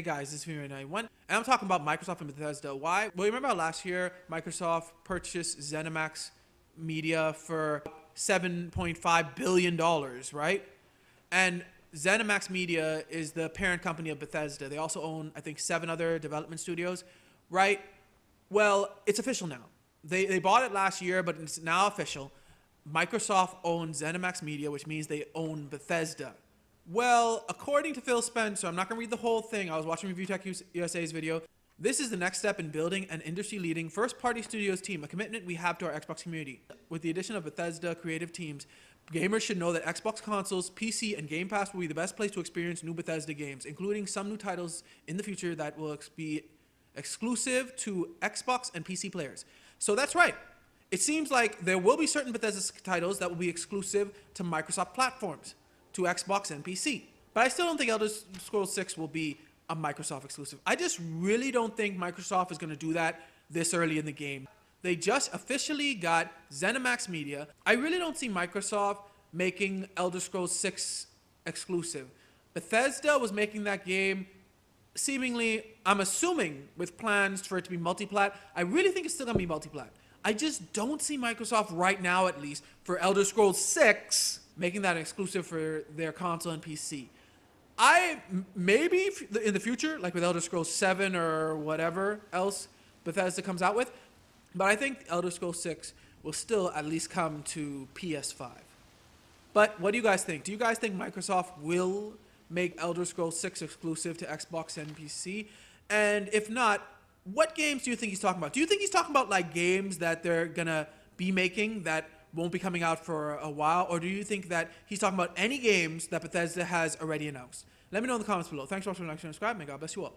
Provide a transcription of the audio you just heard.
guys, this is Fury91, and I'm talking about Microsoft and Bethesda. Why? Well, you remember last year Microsoft purchased ZeniMax Media for $7.5 billion, right? And ZeniMax Media is the parent company of Bethesda. They also own, I think, seven other development studios, right? Well, it's official now. They, they bought it last year, but it's now official. Microsoft owns ZeniMax Media, which means they own Bethesda. Well, according to Phil Spencer, I'm not going to read the whole thing. I was watching Review Tech USA's video. This is the next step in building an industry-leading first-party studios team, a commitment we have to our Xbox community. With the addition of Bethesda creative teams, gamers should know that Xbox consoles, PC, and Game Pass will be the best place to experience new Bethesda games, including some new titles in the future that will be exclusive to Xbox and PC players. So that's right. It seems like there will be certain Bethesda titles that will be exclusive to Microsoft platforms, to Xbox and PC. But I still don't think Elder Scrolls 6 will be a Microsoft exclusive. I just really don't think Microsoft is going to do that this early in the game. They just officially got ZeniMax Media. I really don't see Microsoft making Elder Scrolls 6 exclusive. Bethesda was making that game seemingly, I'm assuming, with plans for it to be multiplat. I really think it's still going to be multiplat. I just don't see Microsoft right now, at least, for Elder Scrolls 6 making that exclusive for their console and PC. I maybe in the future, like with Elder Scrolls 7 or whatever else Bethesda comes out with, but I think Elder Scrolls 6 will still at least come to PS5. But what do you guys think? Do you guys think Microsoft will make Elder Scrolls 6 exclusive to Xbox and PC? And if not, what games do you think he's talking about? Do you think he's talking about like games that they're gonna be making that won't be coming out for a while, or do you think that he's talking about any games that Bethesda has already announced? Let me know in the comments below. Thanks for watching, like, and subscribe, and God bless you all.